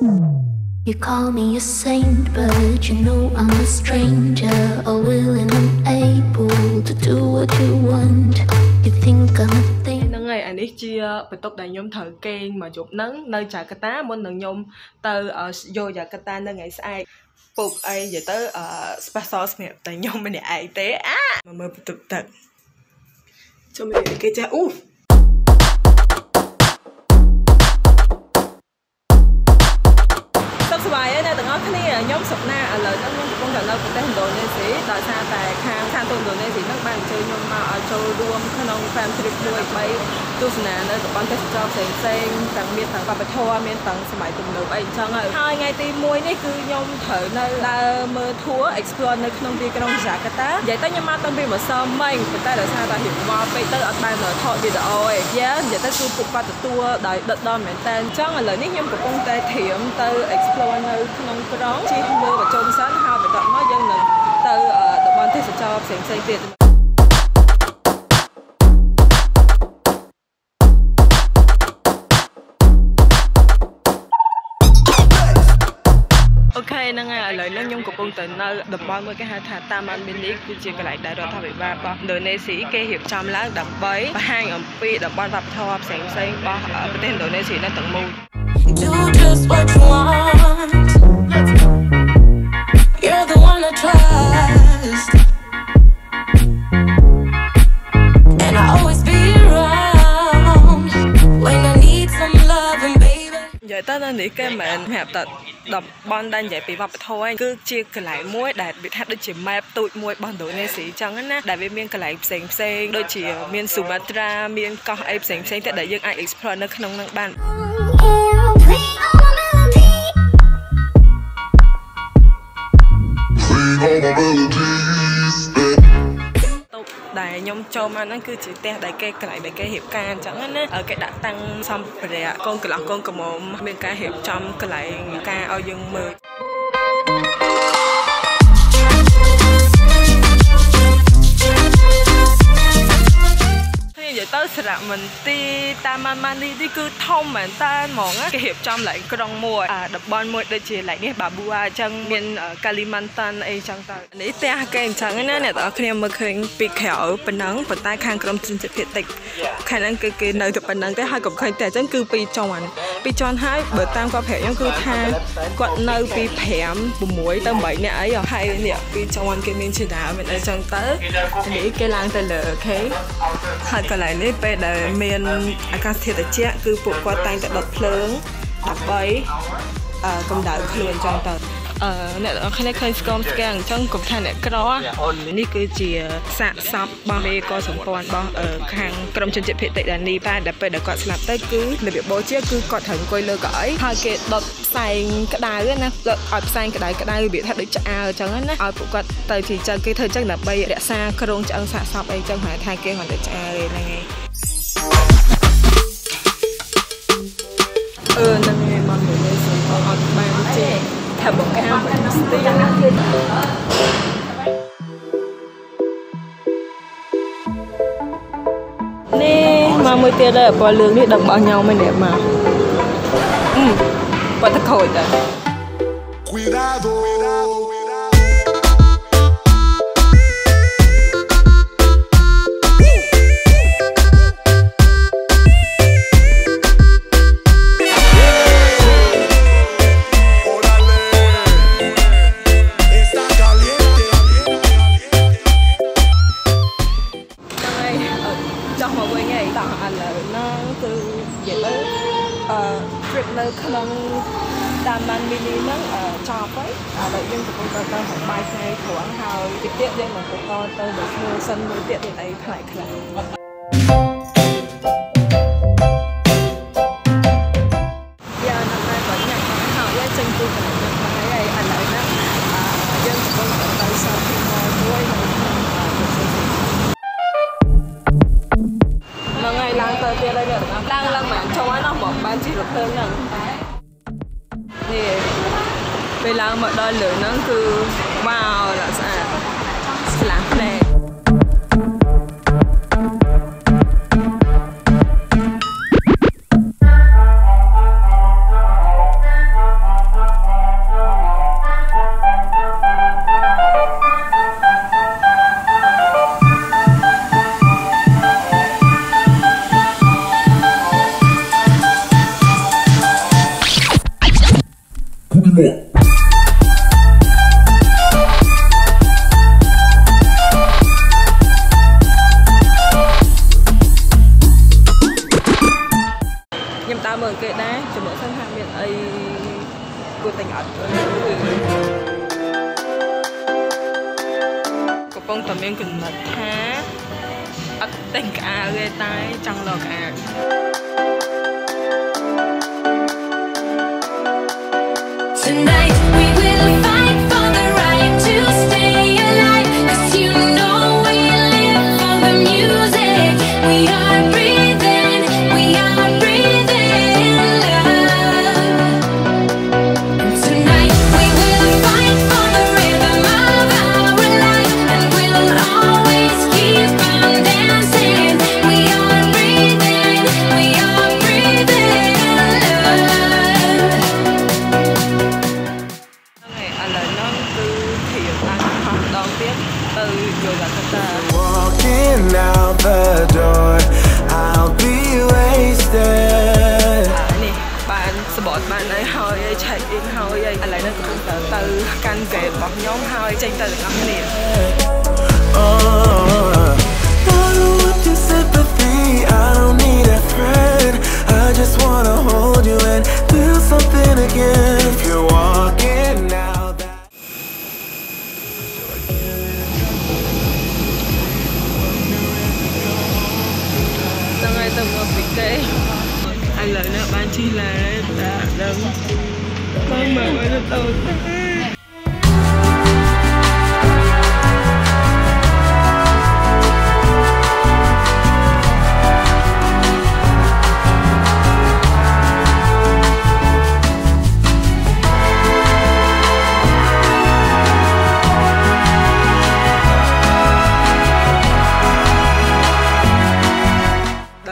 You call me a saint, but you know I'm a stranger. All willing and able to do what you want. You think I'm a thing. ហ្នឹងហើយអានេះជាបន្ទប់ដែលខ្ញុំត្រូវគេងមកយប់ហ្នឹងនៅចាកាតាមុននឹងខ្ញុំទៅយកយ៉ាកាតានៅថ្ងៃស្អែកពុកអីនិយាយទៅអឺ special សម្រាប់តែខ្ញុំម្នាក់ឯងទេអាមកមើលបន្ទប់ទឹកចូលមកគេចាអូ គ្នាខ្ញុំសុខណាឥឡូវហ្នឹងខ្ញុំកំពុងតែនៅប្រទេសឥណ្ឌូនេស៊ីដោយសារតែខាងខាងទូឥណ្ឌូនេស៊ីហ្នឹងបានអញ្ជើញខ្ញុំមកឲ្យចូលរួមក្នុង fan trip មួយបីទស្សនានៅតំបន់ទេសចរផ្សេងផ្សេងទាំងមានទាំងវប្បធម៌មានទាំងសម័យទំនើបអីអញ្ចឹងហើយហើយថ្ងៃទី1នេះគឺខ្ញុំត្រូវនៅដើរមើល tour explore នៅក្នុងទីក្រុងយ៉ាកាតានិយាយទៅខ្ញុំមកតាំងពីម្សិលមិញប៉ុន្តែដោយសារតែរៀបមកពេកទៅអត់បានថតវីដេអូទេយ៉ានិយាយទៅគឺពួកគាត់ទទួលដោយដិតដល់មែនតើអញ្ចឹងឥឡូវនេះខ្ញុំកំពុងតែត្រៀមទៅ explore នៅក្នុងក្រុងជិះមើលបច្ចុប្បន្នសិនហើយបន្ទាប់មកយើងនឹងទៅតំបន់ទេសចរផ្សេងផ្សេងទៀតអូខេហ្នឹងហើយឥឡូវនេះខ្ញុំកំពុងតែនៅតំបន់មួយគេហៅថាតាម៉ាន់មីនីគឺជាកន្លែងដែលរដ្ឋាភិបាលរបស់ឥណ្ឌូនេស៊ីគេរៀបចំឡើងដើម្បីបង្ហាញអំពីតំបន់វប្បធម៌ផ្សេងផ្សេងរបស់ប្រទេសឥណ្ឌូនេស៊ីនៅទាំងមូល Do just what you want. ទៅនៅនេះគេមិនមែនសម្រាប់តែតំបន់ដែលនិយាយពីវប្បធម៌ឯងគឺជាកន្លែងមួយដែលវាថាដូចជា map ទូចមួយរបស់ឥណ្ឌូនេស៊ីអញ្ចឹងណាដែលវាមានកន្លែងផ្សេងផ្សេងដូចជាមានស៊ូម៉ាត្រាមានកោះអីផ្សេងផ្សេងទៀតដែលយើងអាច explore នៅក្នុងហ្នឹងបាន Sing ចូលមកហ្នឹងគឺជាផ្ទះដែលគេកន្លែងដែលគេរៀបការអញ្ចឹងណាឲ្យគេដាក់តាំងសម្ភារៈកូនកន្លោះកូនក្រមុំមានការរៀបចំកន្លែងការឲ្យយើងមើល ទៅសារមន្ទីរតាម៉ាន់ម៉ានីនេះគឺធំមែនតើហ្មងគេរៀបចំឡើងក្រុងមួយអាតំបន់មួយដូចជាឡែកនេះបាប៊ូអាអញ្ចឹងមានកាលីម៉ាន់តាន់អីអញ្ចឹងទៅនេះផ្ទះគេអញ្ចឹងណាអ្នកទាំងអស់គ្នាមើលឃើញពីក្រៅប៉ុណ្ណឹងប៉ុន្តែខាងក្រុមជនជាតិភាគតិចខាងហ្នឹងគឺគេនៅតែប៉ុណ្ណឹងទេហើយកុំឃើញតែអញ្ចឹងគឺពីរជាន់ ពីរជាន់ហើយបើតាមគាត់ប្រាប់ខ្ញុំគឺថាគាត់នៅពី5 6ទៅ8នាក់អីហើយនេះពីរជាន់គេមានជាដើមមានអីចឹងទៅនេះគេឡើងទៅលើអូខេហើយកន្លែងនេះពេលដែលមានអាកាសធាតុត្រជាក់គឺពួកគាត់តែងតែដុតភ្លើងដើម្បីអឺកម្ដៅខ្លួនចឹងទៅ អឺអ្នកទាំងអស់គ្នាឃើញស្គមស្គាំងអញ្ចឹងកុំថាអ្នកក្រនេះគឺជាសាកសពរបស់មេកសម្ព័ន្ធរបស់អឺខាងក្រមជនជាតិភេតិដានីតែដែលពេលដែលគាត់ស្លាប់ទៅគឺរបៀបបូជាគឺគាត់ត្រូវអង្គុយលើកៅអីហើយគេដុតផ្សែងក្តៅណាដុតឲ្យផ្សែងក្តៅក្តៅរបៀបថាដូចឆ្អើអញ្ចឹងណាឲ្យពួកគាត់ទៅជាចឹងគេធ្វើចឹងដើម្បីរក្សាគ្រោងឆ្អឹងសាកសពអីចឹងហៅថាគេគាត់ទៅឆ្អើហ្នឹងឯង មកមួយទៀតដែរពណ៌លឿងនេះដឹករបស់ញោមឯនេះមកអឺបាត់តខូចដែរ Cuidado. វិញឯងតោះឥឡូវហ្នឹងគឺនិយាយទៅអឺ trip នៅក្នុងតាមបានមីនីហ្នឹងអឺចប់ហើយឥឡូវយើងកំពុងតែទៅហោបាយថ្ងៃត្រង់ហើយតិចទៀតយើងនឹងបន្តទៅមកធ្វើសិនមួយទៀតមានអីខ្លះខ្លះ មកបានជិះរថភ្លើងហ្នឹងនេះពេលឡើងមកដល់លើហ្នឹងគឺវ៉ាវដល់ស្អាតស្លាស់ផ្លែ មានកំណត់ថាអត់តែងក្អាលទេតែចង់លកក្អាល Tonight we will ហើយឆែកអ៊ីនហើយហើយឥឡូវហ្នឹងកំពុងទៅទៅកាន់ហ្គេមរបស់ខ្ញុំហើយចេញទៅទាំងអស់គ្នា Oh, follow up your sympathy. I don't need a friend. I just wanna hold you and feel something again. If you're walking out that. ហ្នឹងហើយទៅមកពីគេឥឡូវនេះ បានជិះឡាន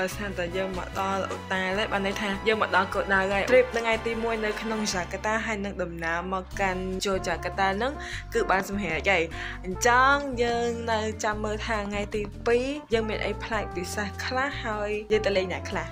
ដោយសារតែយើងមកដល់អូតាហើយបានន័យថាយើងមកដល់កោដៅហើយ trip ថ្ងៃទី1នៅក្នុងចាកាតាហើយនឹងដំណើរមកកាន់ចូលចាកាតាហ្នឹងគឺបានសម្រេចហើយអញ្ចឹងយើងនៅចាំមើលថាថ្ងៃទី2យើងមានអីប្លែកពិសេសខ្លះហើយយើងទៅលេងអ្នកខ្លះ